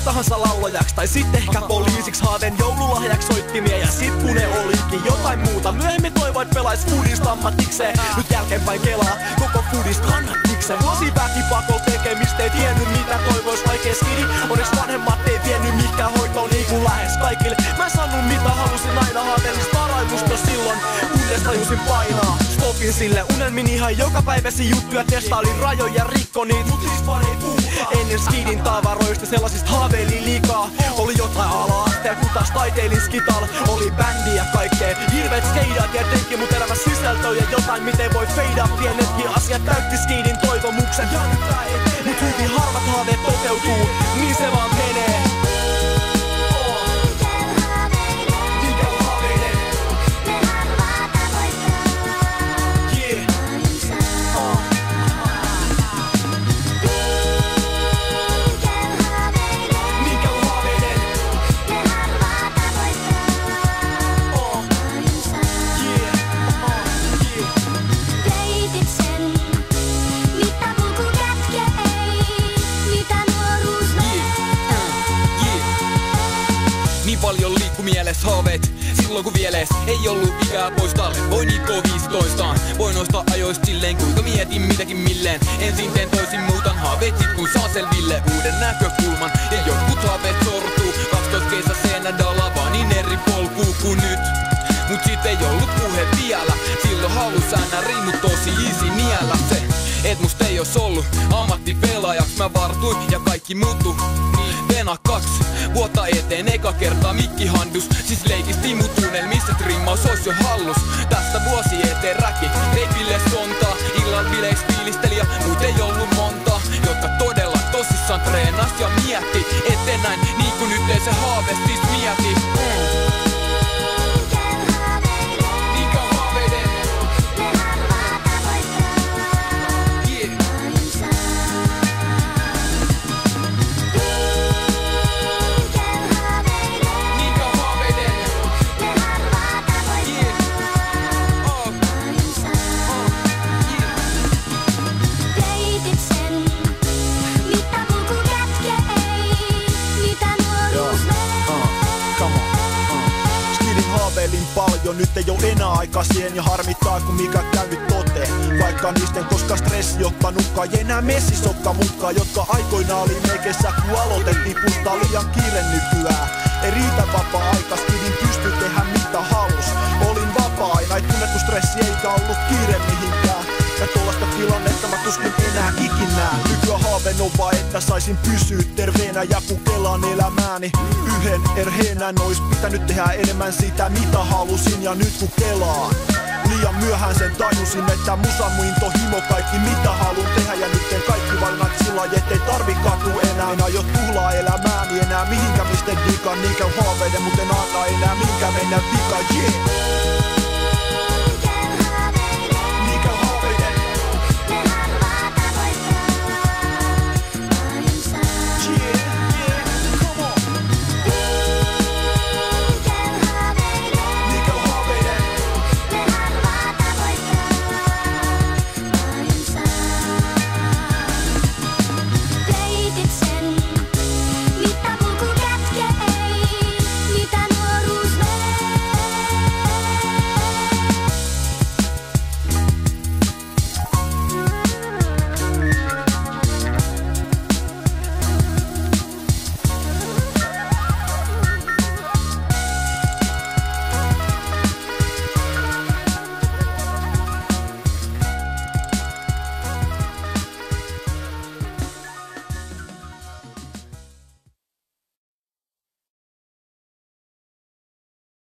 tahansa laulajaksi. Tai sitten ehkä poliisiksi haaven joululahjaksi soittimia Ja kun ne olikin jotain muuta. Myöhemmin toivoit pelais foodista ammatikseen. Nyt jälkeenpäin kelaa koko foodista kannattikseen Vuosi väkipakol tekemistä ei tiennyt mitä toivois vaikea skidi Onneksi vanhemmat ei tiennyt mikä hoitoon niin kuin lähes kaikille. Mä sanon mitä halusin aina haaveellista varaimusta silloin Kunnes tajusin painaa. Stopin sille unelmin ihan joka päiväsi juttuja Testailin rajoja rikko niitä. Mut siis ei puhuta Ennen skidin tavaroista sellaisista haaveili liikaa. Oli jotain ala-astea kun taas taiteilin skital. Oli bändi ja kaikkea Hirveet ja teki mut elämä sisältöä Ja jotain miten voi feida Pienetkin asiat täytti skidin toivomuksen Mut hyvin harvat haaveet toteutuu mieles haaveet. Silloin kun vielä edes ei ollut ikää pois talle Voin ikoo 15 Voin noista ajoista silleen kuinka mietin mitäkin milleen. Ensin teen toisin muutan haaveet sit kun saa selville uuden näkökulman. Ja jotkut haaveet sortuu 12 keisä seenädala vaan niin eri polkuu kuin nyt. Mut sit ei ollut puhe vielä. Silloin halus aina riimut tosi easy niellä. Se Et musta ei os ollut ammattipeilaajaksi Mä vartuin ja kaikki muuttu Vena kaksi. Vuotta eteen eka kertaa mikkihandus Siis leikistiin mut tunnelmissa trimmaus ois jo hallus. Tästä vuosi eteen räki Reipille sontaa. Illan bileiks fiilisteli ja muut ei ollut monta. Jotka todella tosissaan treenas ja mietti Etten näin. Niin kuin nyt ei se haavestis mieti paljon, nyt ei oo enää aika siihen Ja harmittaa kun mikä käynyt toteen Vaikka niisten koska stressi ottanutkaan Ei enää messisokka mukaan Jotka aikoina oli mekessä kun aloitettiin Pustaa liian kiire nykyään. Ei riitä vapaa-aika, skidin pysty tehdä mitä halus. Olin vapaa ei tunnettu stressi eikä ollut kiire mihinkään. Ja tuollaista tilannetta mä tuskin enää ikinä Vaan, että saisin pysyä terveenä Ja kun kelaan elämääni. Yhden erheenä Nois pitänyt tehdä enemmän sitä mitä halusin Ja nyt kun kelaan Liian myöhään sen tajusin, että musa mun intohimo kaikki mitä haluan tehdä. Ja nyt kaikki valinnat sillä ettei tarvi katua enää. En aio tuhlaa elämääni enää mihinkä mistä digan Niin käy haaveiden, mut en anna enää minkä mennä vika, yeah